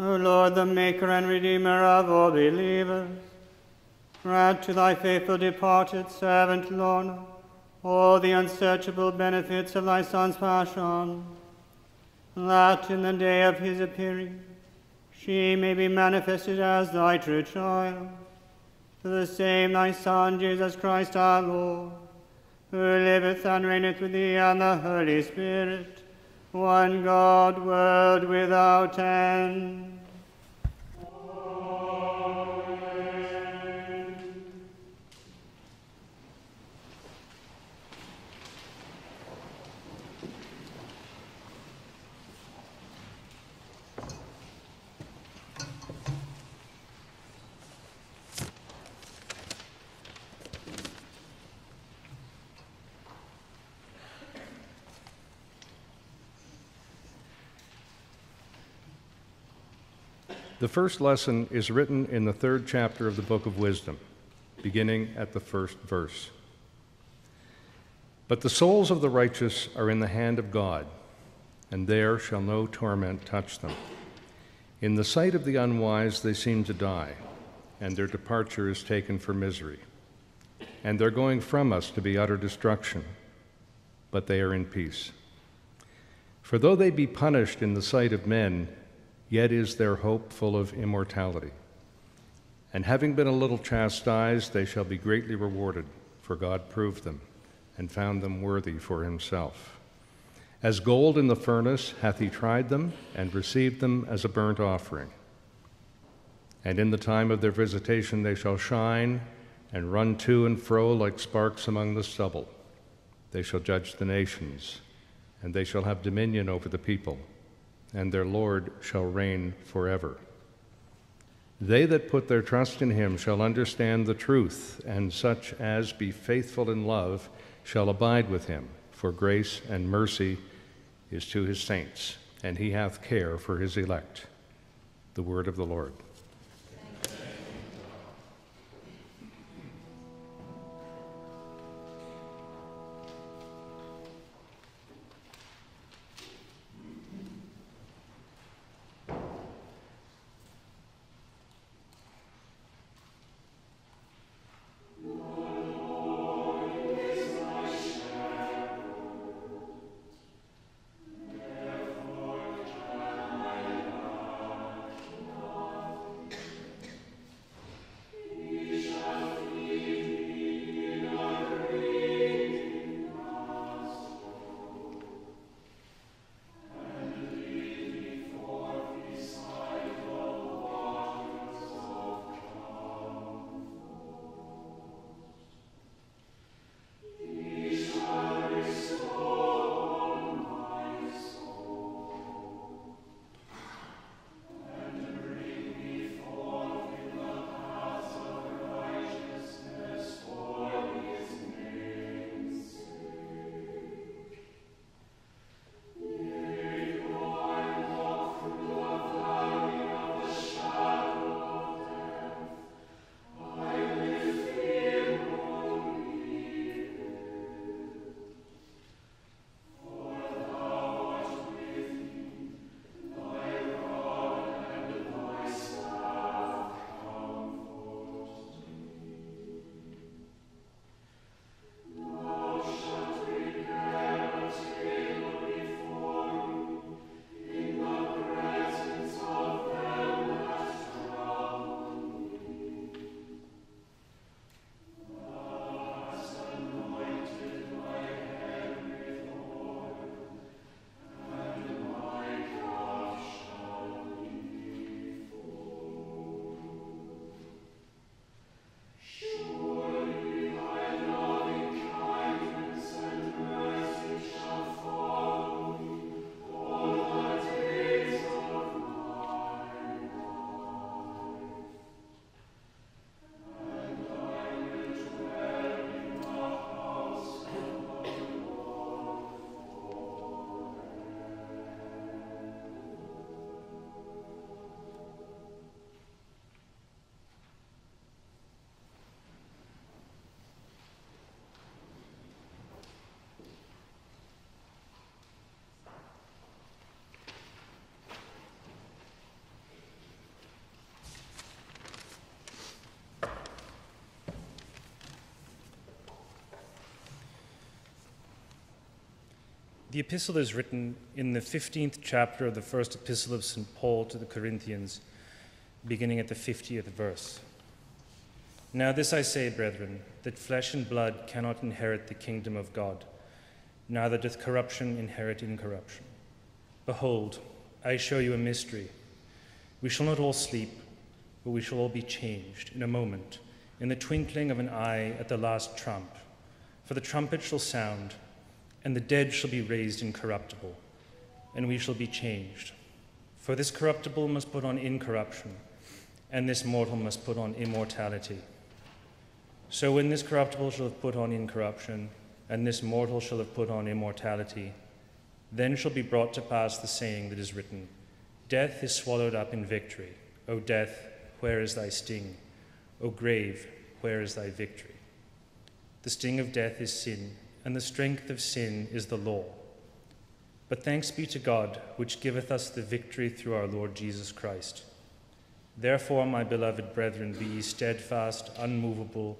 O Lord, the Maker and Redeemer of all believers, grant to thy faithful departed servant Lorna all the unsearchable benefits of thy Son's passion, that in the day of his appearing she may be manifested as thy true child. For the same thy Son, Jesus Christ our Lord, who liveth and reigneth with thee and the Holy Spirit, one God, world without end. The first lesson is written in the third chapter of the book of Wisdom, beginning at the first verse. But the souls of the righteous are in the hand of God, and there shall no torment touch them. In the sight of the unwise, they seem to die, and their departure is taken for misery. And their going from us to be utter destruction, but they are in peace. For though they be punished in the sight of men, yet is their hope full of immortality. And having been a little chastised, they shall be greatly rewarded, for God proved them and found them worthy for himself. As gold in the furnace hath he tried them and received them as a burnt offering. And in the time of their visitation they shall shine and run to and fro like sparks among the stubble. They shall judge the nations, and they shall have dominion over the people and their Lord shall reign forever. They that put their trust in him shall understand the truth, and such as be faithful in love shall abide with him, for grace and mercy is to his saints, and he hath care for his elect. The word of the Lord. The epistle is written in the 15th chapter of the first epistle of St. Paul to the Corinthians, beginning at the 50th verse. Now, this I say, brethren, that flesh and blood cannot inherit the kingdom of God, neither doth corruption inherit incorruption. Behold, I show you a mystery. We shall not all sleep, but we shall all be changed in a moment, in the twinkling of an eye at the last trump. For the trumpet shall sound, and the dead shall be raised incorruptible, and we shall be changed. For this corruptible must put on incorruption, and this mortal must put on immortality. So when this corruptible shall have put on incorruption, and this mortal shall have put on immortality, then shall be brought to pass the saying that is written Death is swallowed up in victory. O death, where is thy sting? O grave, where is thy victory? The sting of death is sin, and the strength of sin is the law. But thanks be to God, which giveth us the victory through our Lord Jesus Christ. Therefore, my beloved brethren, be ye steadfast, unmovable,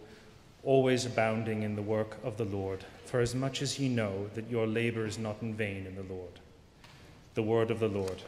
always abounding in the work of the Lord, for as much as ye know that your labor is not in vain in the Lord. The word of the Lord.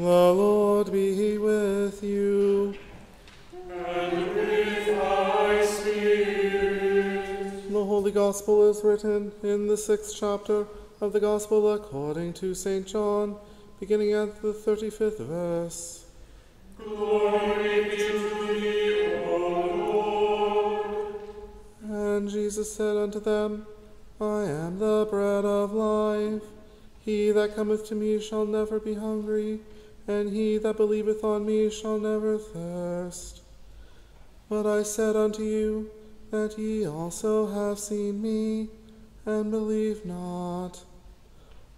The Lord be with you. And with thy spirit. The Holy Gospel is written in the sixth chapter of the Gospel according to St. John, beginning at the 35th verse. Glory be to thee, O Lord. And Jesus said unto them, I am the bread of life. He that cometh to me shall never be hungry, and he that believeth on me shall never thirst. But I said unto you that ye also have seen me, and believe not.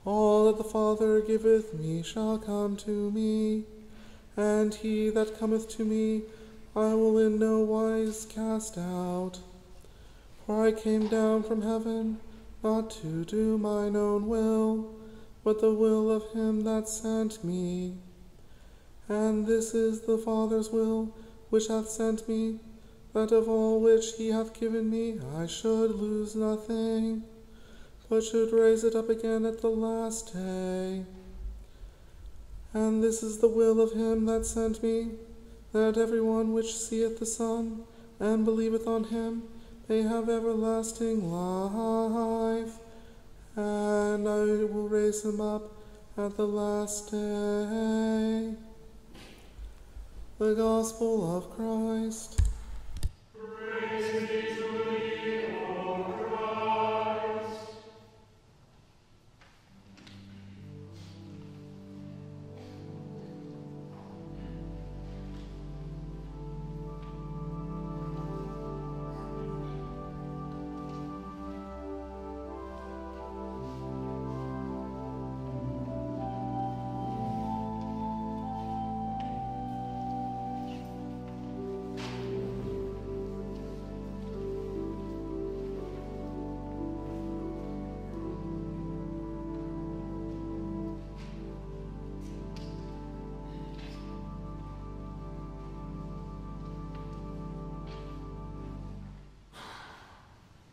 All that the Father giveth me shall come to me, and he that cometh to me I will in no wise cast out. For I came down from heaven not to do mine own will, but the will of him that sent me. And this is the Father's will which hath sent me, that of all which he hath given me I should lose nothing, but should raise it up again at the last day. And this is the will of him that sent me, that every one which seeth the Son and believeth on him may have everlasting life, and I will raise him up at the last day. The Gospel of Christ. Praise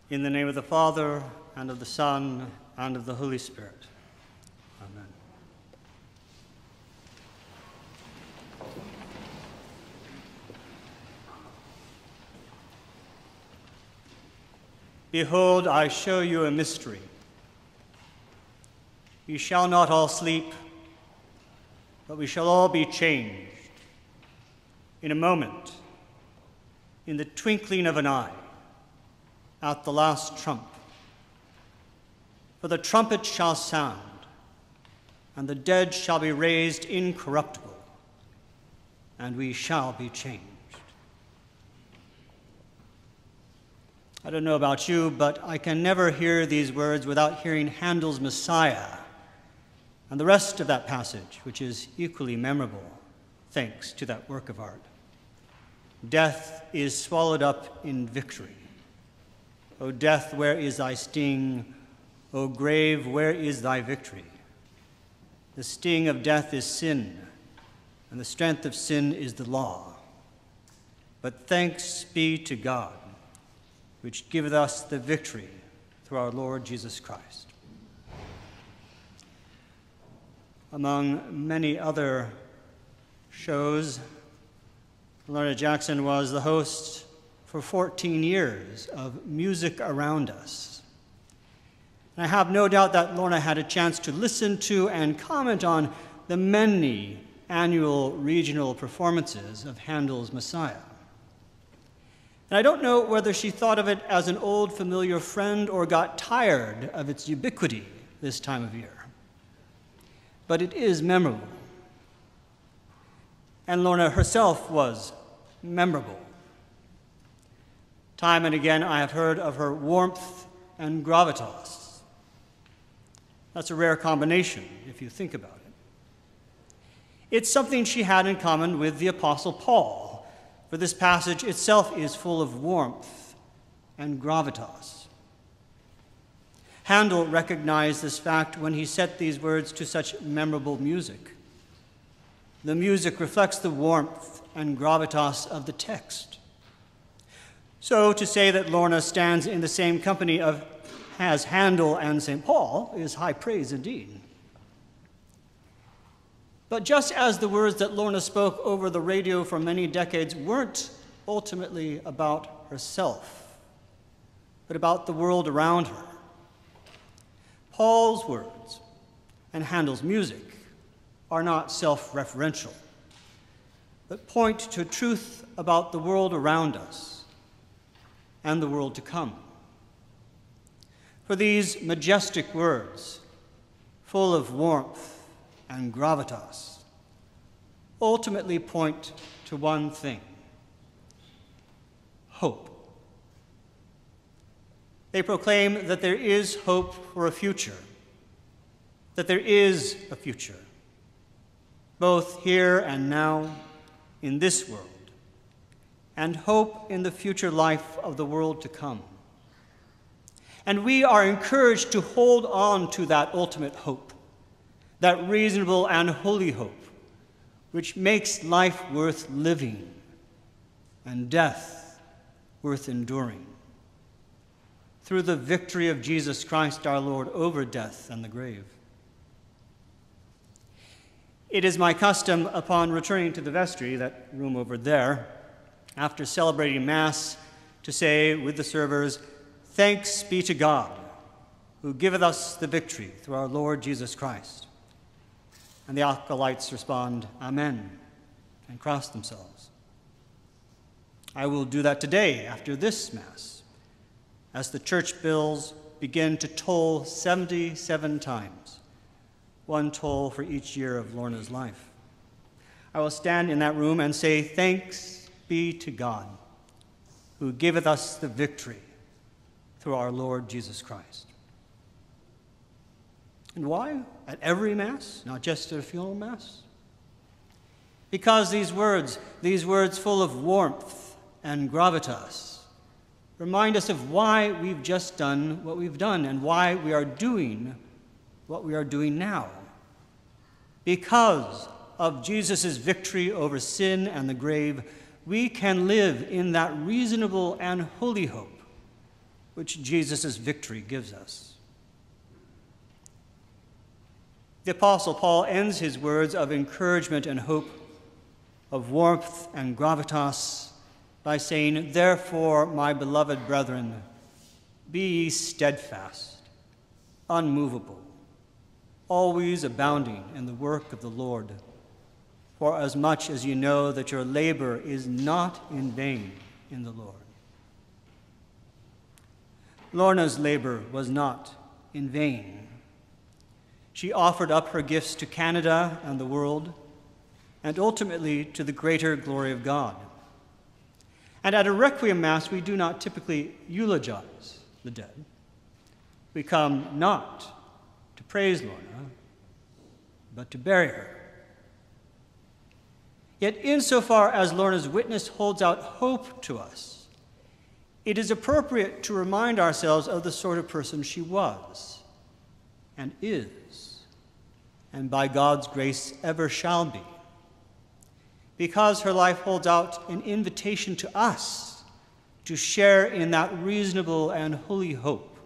In the name of the Father, and of the Son, and of the Holy Spirit. Amen. Behold, I show you a mystery. We shall not all sleep, but we shall all be changed in a moment, in the twinkling of an eye, at the last trump. For the trumpet shall sound, and the dead shall be raised incorruptible, and we shall be changed. I don't know about you, but I can never hear these words without hearing Handel's Messiah and the rest of that passage, which is equally memorable, thanks to that work of art. Death is swallowed up in victory. O death, where is thy sting? O grave, where is thy victory? The sting of death is sin, and the strength of sin is the law. But thanks be to God, which giveth us the victory through our Lord Jesus Christ. Among many other shows, Lorna Jackson was the host for 14 years of Music Around Us. And I have no doubt that Lorna had a chance to listen to and comment on the many annual regional performances of Handel's Messiah. And I don't know whether she thought of it as an old familiar friend or got tired of its ubiquity this time of year but it is memorable. And Lorna herself was memorable. Time and again, I have heard of her warmth and gravitas. That's a rare combination, if you think about it. It's something she had in common with the Apostle Paul, for this passage itself is full of warmth and gravitas. Handel recognized this fact when he set these words to such memorable music. The music reflects the warmth and gravitas of the text. So to say that Lorna stands in the same company of as Handel and St. Paul is high praise indeed. But just as the words that Lorna spoke over the radio for many decades weren't ultimately about herself, but about the world around her, Paul's words and Handel's music are not self referential, but point to truth about the world around us and the world to come. For these majestic words, full of warmth and gravitas, ultimately point to one thing hope. They proclaim that there is hope for a future, that there is a future, both here and now in this world, and hope in the future life of the world to come. And we are encouraged to hold on to that ultimate hope, that reasonable and holy hope, which makes life worth living and death worth enduring through the victory of Jesus Christ our Lord over death and the grave. It is my custom upon returning to the vestry, that room over there, after celebrating Mass, to say with the servers, Thanks be to God, who giveth us the victory through our Lord Jesus Christ. And the acolytes respond, Amen, and cross themselves. I will do that today after this Mass as the church bells begin to toll 77 times, one toll for each year of Lorna's life. I will stand in that room and say, Thanks be to God, who giveth us the victory through our Lord Jesus Christ. And why? At every Mass, not just at a funeral Mass? Because these words, these words full of warmth and gravitas, remind us of why we've just done what we've done and why we are doing what we are doing now. Because of Jesus' victory over sin and the grave, we can live in that reasonable and holy hope which Jesus' victory gives us. The Apostle Paul ends his words of encouragement and hope, of warmth and gravitas, by saying, Therefore, my beloved brethren, be ye steadfast, unmovable, always abounding in the work of the Lord, for as much as you know that your labor is not in vain in the Lord. Lorna's labor was not in vain. She offered up her gifts to Canada and the world, and ultimately to the greater glory of God. And at a Requiem Mass, we do not typically eulogize the dead. We come not to praise Lorna, but to bury her. Yet, insofar as Lorna's witness holds out hope to us, it is appropriate to remind ourselves of the sort of person she was and is, and by God's grace ever shall be, because her life holds out an invitation to us to share in that reasonable and holy hope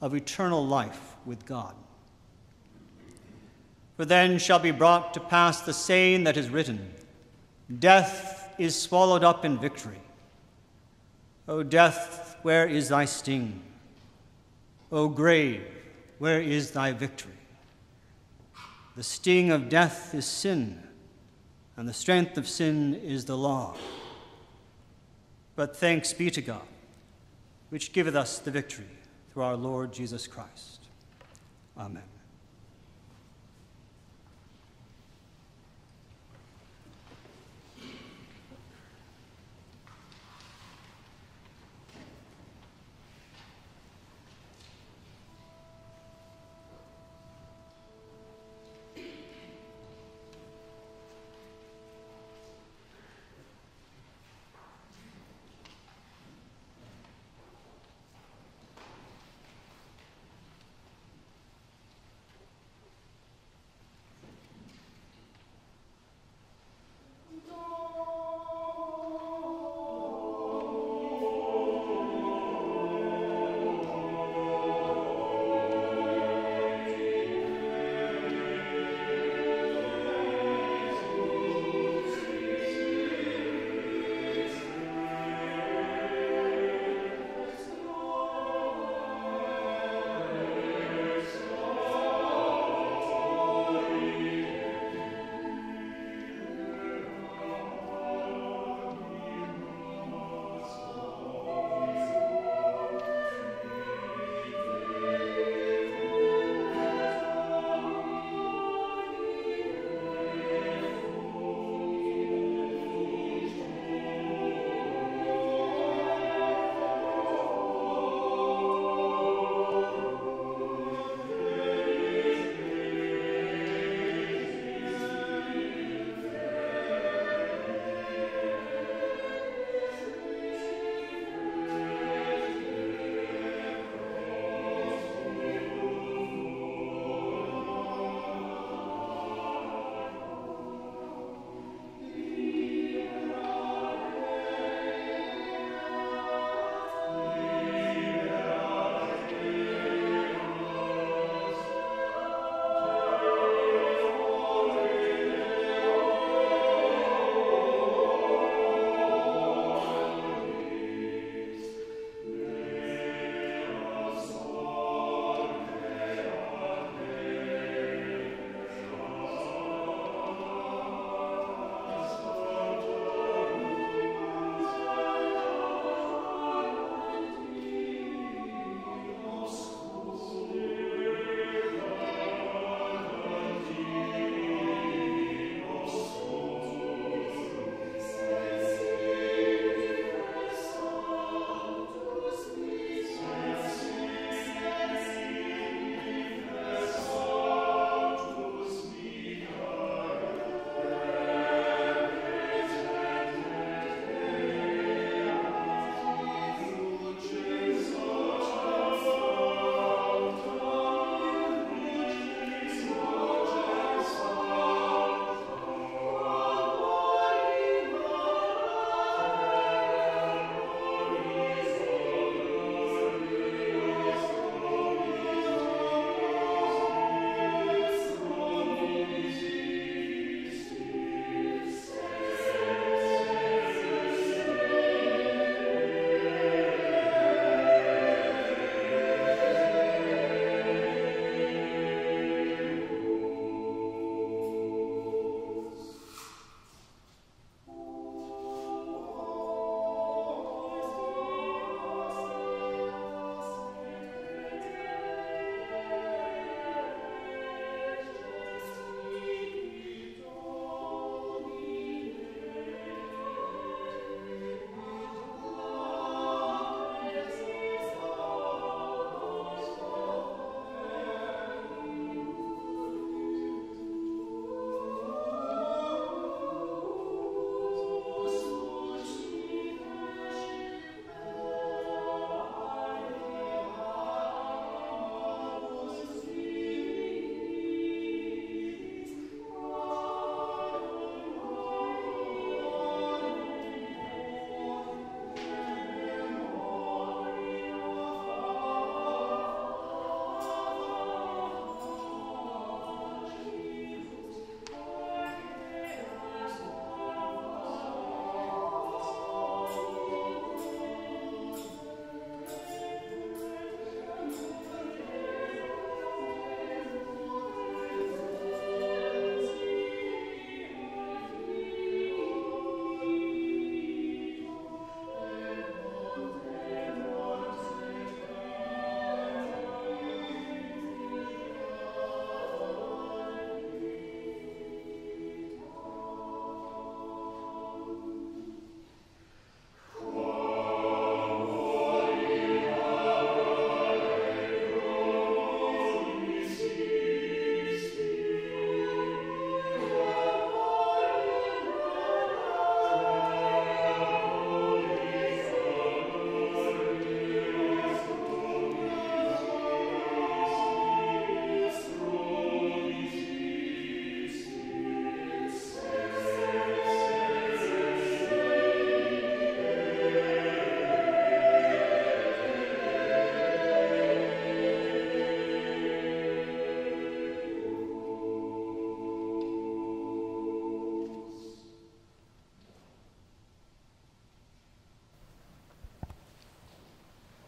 of eternal life with God. For then shall be brought to pass the saying that is written Death is swallowed up in victory. O death, where is thy sting? O grave, where is thy victory? The sting of death is sin, and the strength of sin is the law. But thanks be to God, which giveth us the victory through our Lord Jesus Christ. Amen.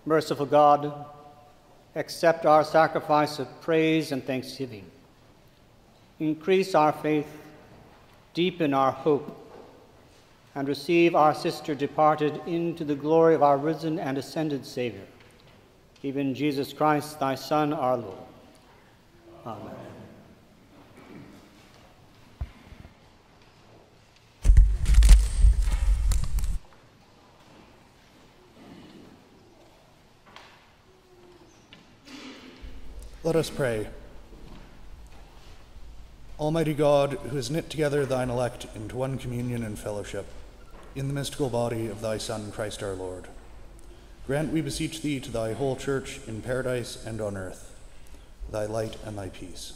Merciful God, accept our sacrifice of praise and thanksgiving. Increase our faith, deepen our hope, and receive our sister departed into the glory of our risen and ascended Savior, even Jesus Christ, thy Son, our Lord. Let us pray. Almighty God, who has knit together thine elect into one communion and fellowship, in the mystical body of thy Son, Christ our Lord, grant, we beseech thee, to thy whole church in paradise and on earth, thy light and thy peace.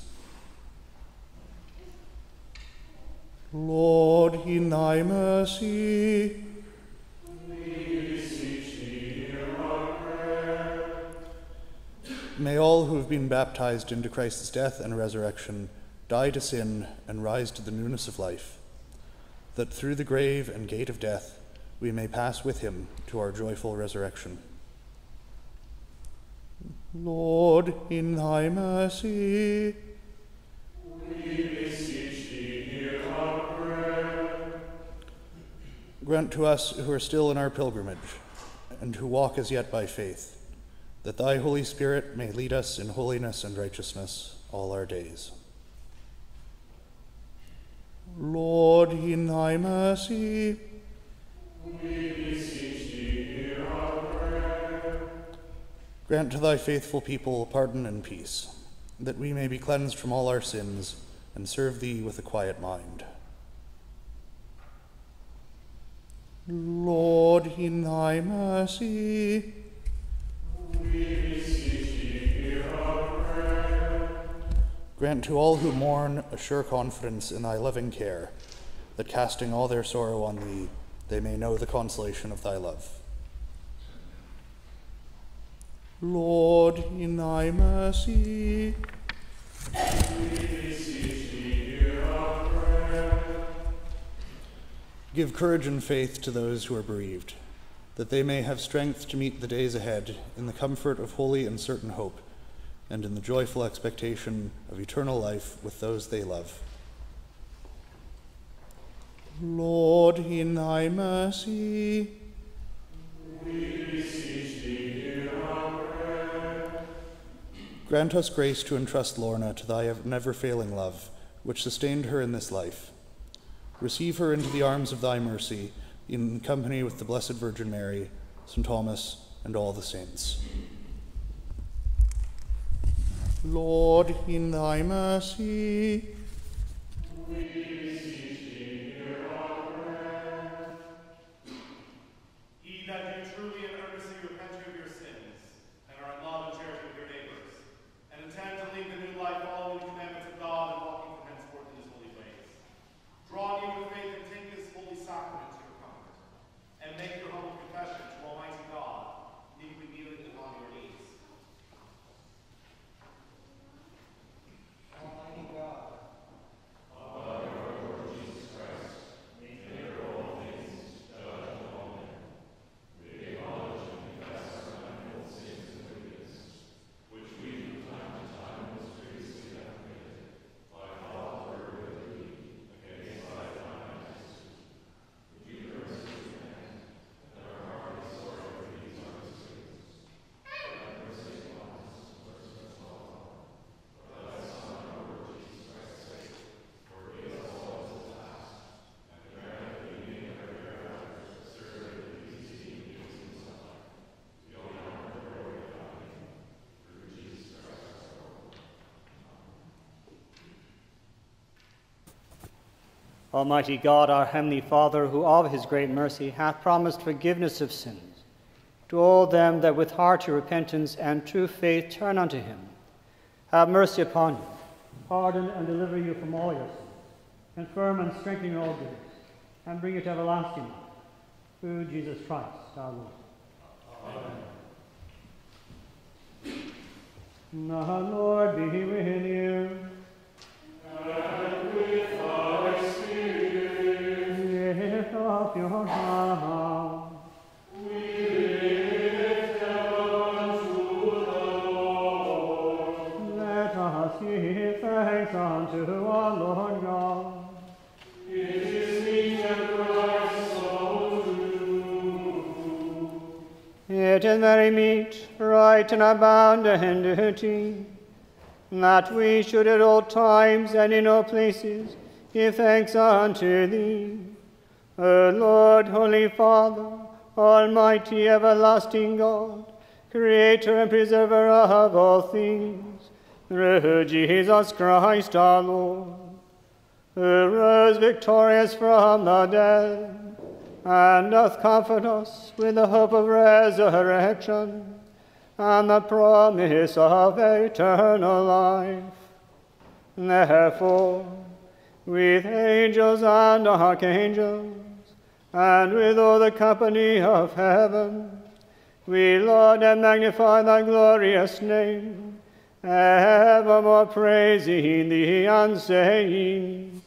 Lord, in thy mercy, May all who have been baptized into Christ's death and resurrection die to sin and rise to the newness of life, that through the grave and gate of death we may pass with him to our joyful resurrection. Lord, in thy mercy, grant to us who are still in our pilgrimage and who walk as yet by faith that thy Holy Spirit may lead us in holiness and righteousness all our days. Lord, in thy mercy, thee, grant to thy faithful people pardon and peace, that we may be cleansed from all our sins and serve thee with a quiet mind. Lord, in thy mercy, Grant to all who mourn a sure confidence in thy loving care, that casting all their sorrow on thee, they may know the consolation of thy love. Lord, in thy mercy, give courage and faith to those who are bereaved, that they may have strength to meet the days ahead in the comfort of holy and certain hope and in the joyful expectation of eternal life with those they love. Lord, in thy mercy, we beseech thee in our grant us grace to entrust Lorna to thy never failing love, which sustained her in this life. Receive her into the arms of thy mercy, in company with the Blessed Virgin Mary, St. Thomas, and all the saints. Lord, in thy mercy. Ye that do truly and earnestly repent you of your sins, and are in love and charity with your neighbors, and intend to lead the new life following the commandments of God and walking from henceforth in his holy ways. Draw near with faith and take this holy sacrament to your comfort, and make your humble confession to Almighty God, meekly kneeling upon your knees. Almighty God, our heavenly Father, who of his great mercy hath promised forgiveness of sins to all them that with hearty repentance and true faith turn unto him, have mercy upon you, pardon and deliver you from all your sins, confirm and strengthen your grace, and bring you to everlasting life, through Jesus Christ our Lord. Amen. The Lord be with you. It is very meet, right, and abound in duty, that we should at all times and in all places give thanks unto thee, O Lord, Holy Father, Almighty, everlasting God, Creator and Preserver of all things, through Jesus Christ our Lord, who rose victorious from the dead, and doth comfort us with the hope of resurrection and the promise of eternal life. Therefore, with angels and archangels, and with all the company of heaven, we laud and magnify thy glorious name, evermore praising thee and saying,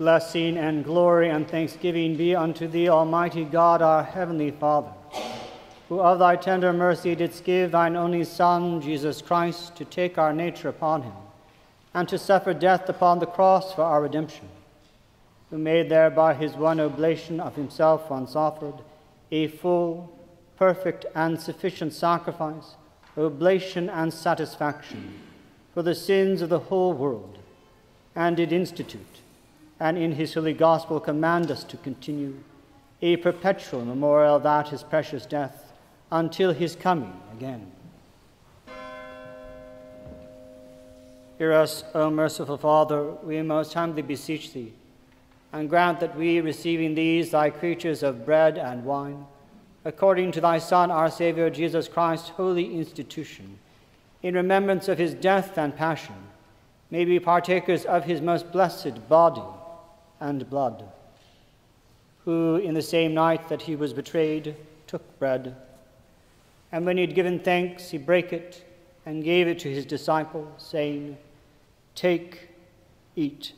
Blessing and glory and thanksgiving be unto thee, Almighty God, our heavenly Father, who of thy tender mercy didst give thine only Son, Jesus Christ, to take our nature upon him, and to suffer death upon the cross for our redemption, who made thereby his one oblation of himself once offered, a full, perfect, and sufficient sacrifice, oblation and satisfaction for the sins of the whole world, and did institute, and in his holy gospel command us to continue a perpetual memorial of that his precious death until his coming again. Hear us, O merciful Father, we most humbly beseech thee, and grant that we, receiving these thy creatures of bread and wine, according to thy Son, our Saviour Jesus Christ, holy institution, in remembrance of his death and passion, may be partakers of his most blessed body and blood, who, in the same night that he was betrayed, took bread. And when he had given thanks, he brake it and gave it to his disciples, saying, Take, eat.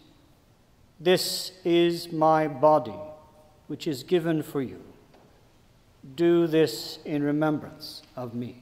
This is my body, which is given for you. Do this in remembrance of me.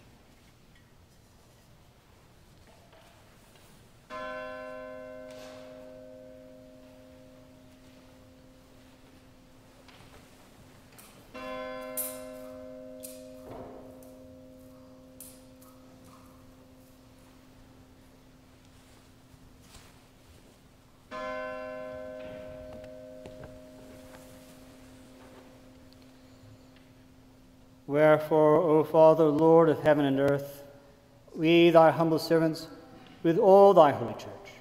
Wherefore, O Father, Lord of heaven and earth, we, thy humble servants, with all thy holy church,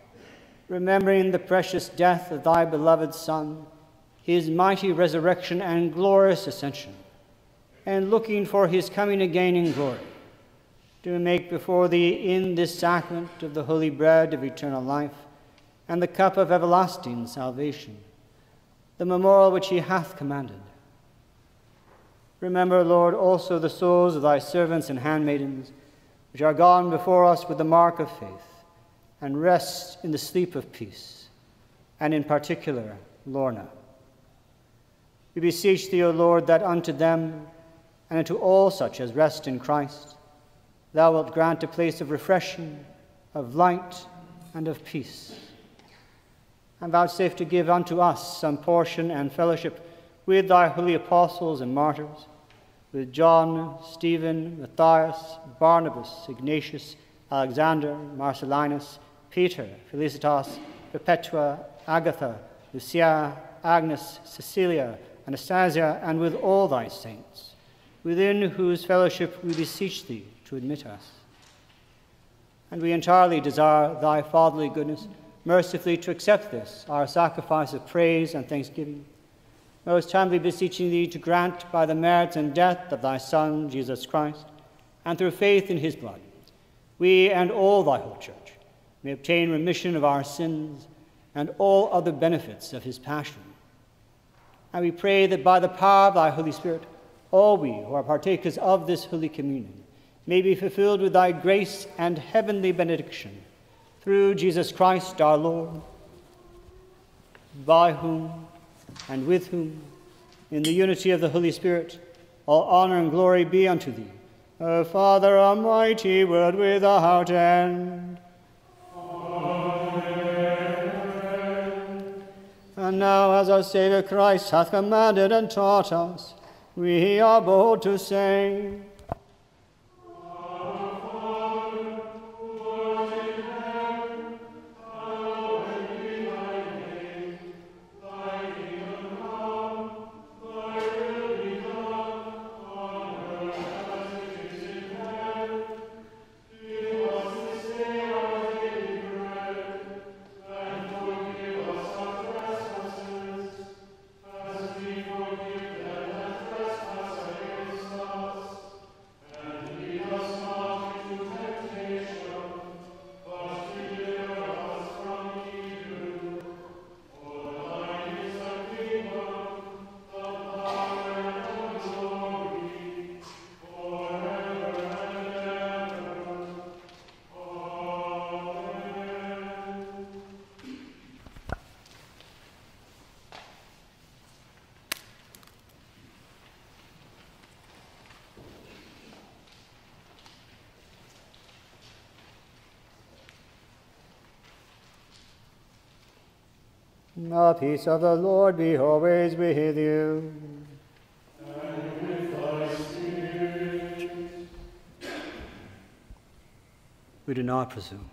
remembering the precious death of thy beloved Son, his mighty resurrection and glorious ascension, and looking for his coming again in glory, do make before thee in this sacrament of the holy bread of eternal life and the cup of everlasting salvation, the memorial which he hath commanded Remember, Lord, also the souls of thy servants and handmaidens, which are gone before us with the mark of faith, and rest in the sleep of peace, and in particular, Lorna. We beseech thee, O Lord, that unto them and unto all such as rest in Christ, thou wilt grant a place of refreshing, of light, and of peace. And vouchsafe to give unto us some portion and fellowship with thy holy apostles and martyrs with John, Stephen, Matthias, Barnabas, Ignatius, Alexander, Marcellinus, Peter, Felicitas, Perpetua, Agatha, Lucia, Agnes, Cecilia, Anastasia, and with all thy saints, within whose fellowship we beseech thee to admit us. And we entirely desire thy fatherly goodness mercifully to accept this, our sacrifice of praise and thanksgiving most humbly beseeching thee to grant by the merits and death of thy Son, Jesus Christ, and through faith in his blood, we and all thy whole church may obtain remission of our sins and all other benefits of his passion. And we pray that by the power of thy Holy Spirit, all we who are partakers of this Holy Communion may be fulfilled with thy grace and heavenly benediction through Jesus Christ our Lord, by whom and with whom, in the unity of the Holy Spirit, all honor and glory be unto thee, O Father Almighty, world without end. Amen. And now, as our Saviour Christ hath commanded and taught us, we are bold to say, The peace of the Lord be always with you. We do not presume.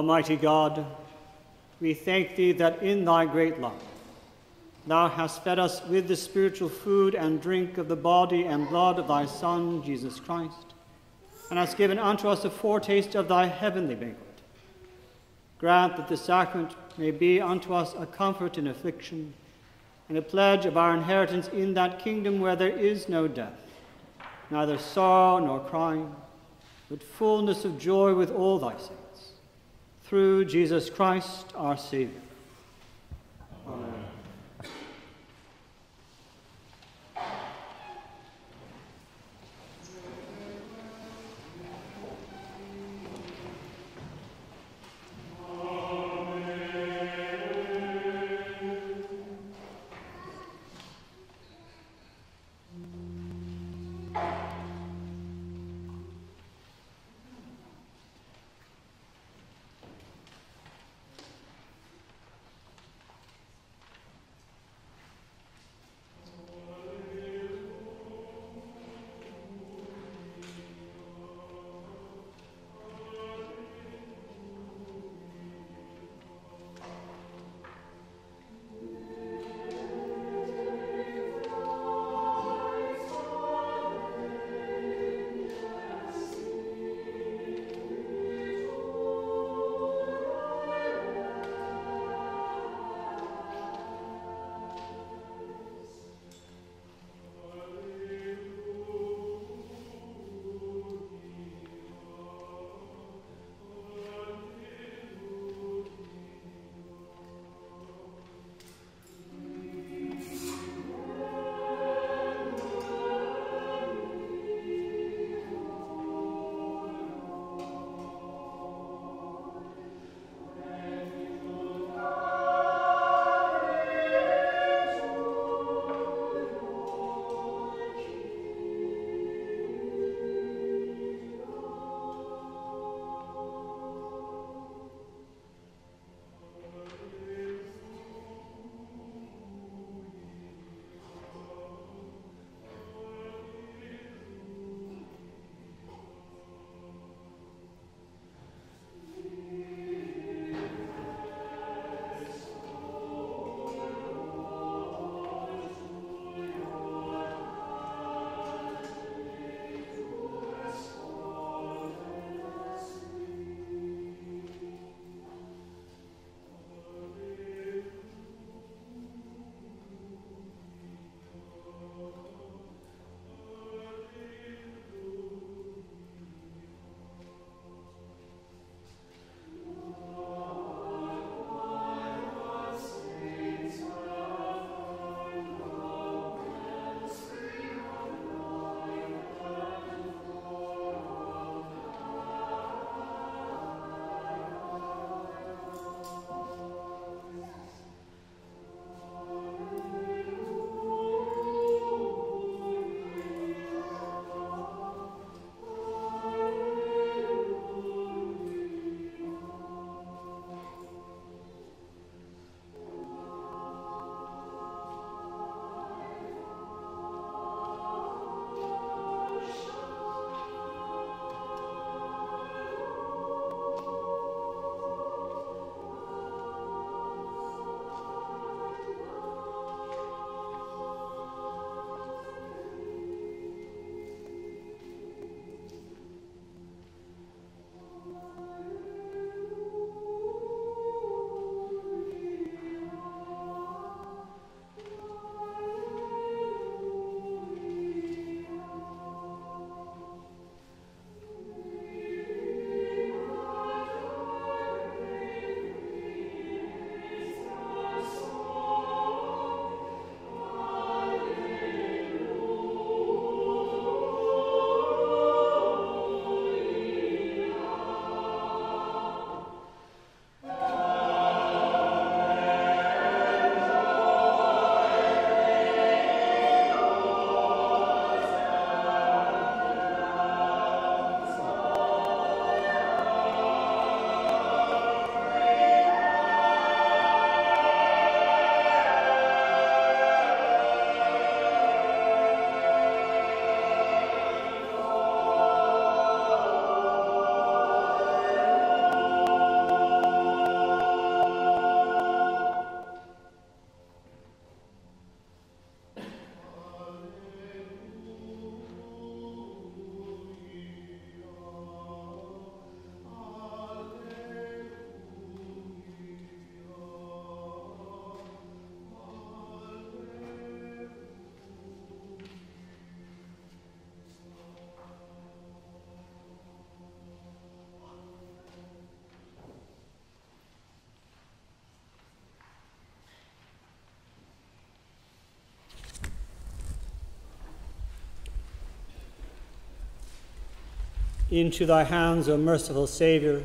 Almighty God, we thank thee that in thy great love thou hast fed us with the spiritual food and drink of the body and blood of thy Son, Jesus Christ, and hast given unto us a foretaste of thy heavenly banquet. Grant that the sacrament may be unto us a comfort in affliction and a pledge of our inheritance in that kingdom where there is no death, neither sorrow nor crying, but fullness of joy with all thy saints. Through Jesus Christ our Savior. Amen. Into thy hands, O merciful Saviour,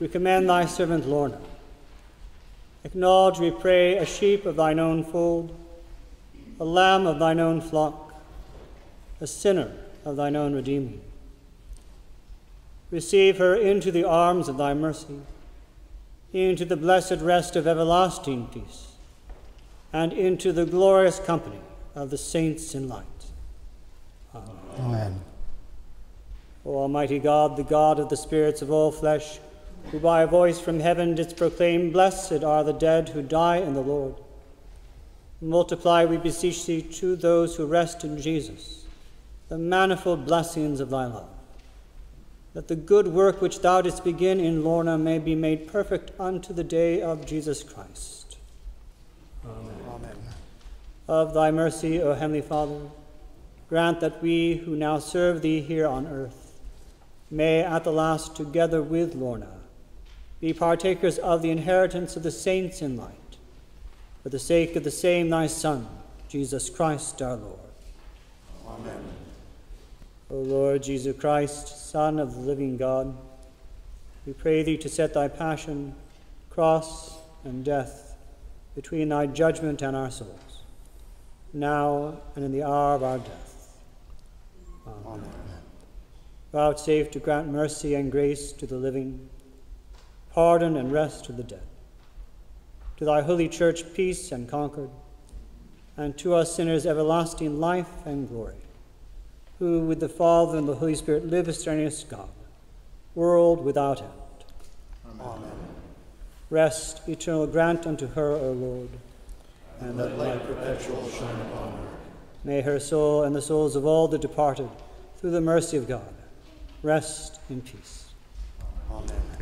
we commend thy servant Lorna. Acknowledge, we pray, a sheep of thine own fold, a lamb of thine own flock, a sinner of thine own redeeming. Receive her into the arms of thy mercy, into the blessed rest of everlasting peace, and into the glorious company of the saints in light. Amen. Amen. O Almighty God, the God of the spirits of all flesh, who by a voice from heaven didst proclaim, Blessed are the dead who die in the Lord. Multiply, we beseech thee, to those who rest in Jesus the manifold blessings of thy love, that the good work which thou didst begin in Lorna may be made perfect unto the day of Jesus Christ. Amen. Amen. Of thy mercy, O Heavenly Father, grant that we who now serve thee here on earth may at the last, together with Lorna, be partakers of the inheritance of the saints in light, for the sake of the same thy Son, Jesus Christ our Lord. Amen. O Lord Jesus Christ, Son of the living God, we pray thee to set thy passion, cross, and death between thy judgment and our souls, now and in the hour of our death. Amen. Amen. Vouchsafe to grant mercy and grace to the living, pardon and rest to the dead. To thy holy church, peace and concord, and to us sinners, everlasting life and glory, who with the Father and the Holy Spirit live as strenuous God, world without end. Amen. Rest eternal grant unto her, O Lord. And let light perpetual shine upon her. May her soul and the souls of all the departed, through the mercy of God, rest in peace. Amen.